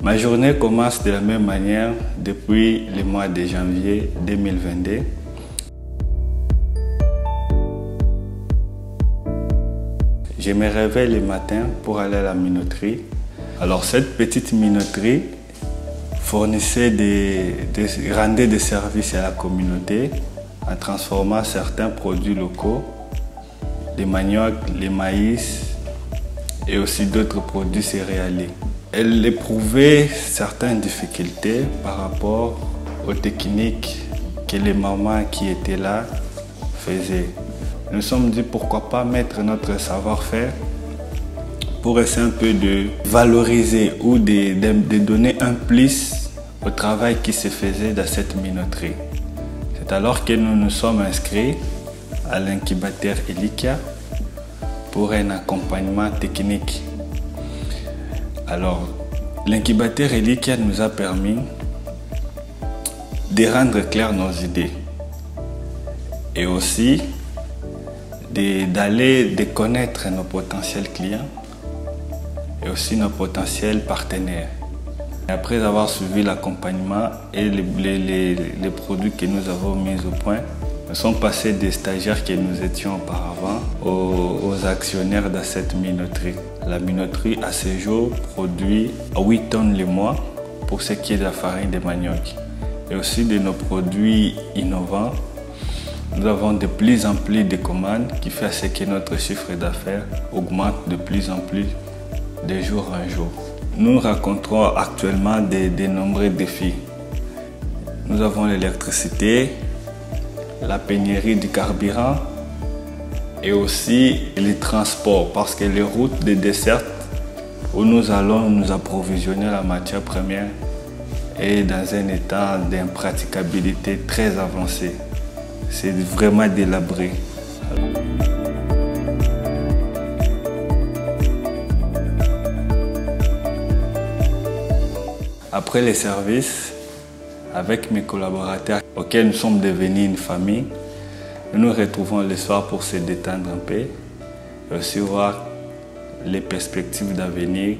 Ma journée commence de la même manière depuis le mois de janvier 2022. Je me réveille le matin pour aller à la minoterie. Alors cette petite minoterie fournissait des, rendait des services à la communauté en transformant certains produits locaux, les manioc, les maïs et aussi d'autres produits céréaliers. Elle éprouvait certaines difficultés par rapport aux techniques que les mamans qui étaient là faisaient. Nous nous sommes dit pourquoi pas mettre notre savoir-faire pour essayer un peu de valoriser ou de, de, donner un plus au travail qui se faisait dans cette minoterie. C'est alors que nous nous sommes inscrits à l'incubateur Elikia pour un accompagnement technique. Alors, l'incubateur Elikia nous a permis de rendre claires nos idées et aussi d'aller de, connaître nos potentiels clients et aussi nos potentiels partenaires. Après avoir suivi l'accompagnement et les, produits que nous avons mis au point, nous sommes passés des stagiaires que nous étions auparavant aux, actionnaires de cette minoterie. La minoterie à ce jour produit 8 tonnes le mois pour ce qui est de la farine de manioc et aussi de nos produits innovants. Nous avons de plus en plus de commandes qui fait ce que notre chiffre d'affaires augmente de plus en plus de jour en jour. Nous rencontrons actuellement de, de nombreux défis. Nous avons l'électricité, la pénurie du carburant et aussi les transports parce que les routes de dessert où nous allons nous approvisionner la matière première est dans un état d'impraticabilité très avancé. C'est vraiment délabré. Après les services, avec mes collaborateurs auxquels nous sommes devenus une famille, nous nous retrouvons le soir pour se détendre un peu et aussi voir les perspectives d'avenir.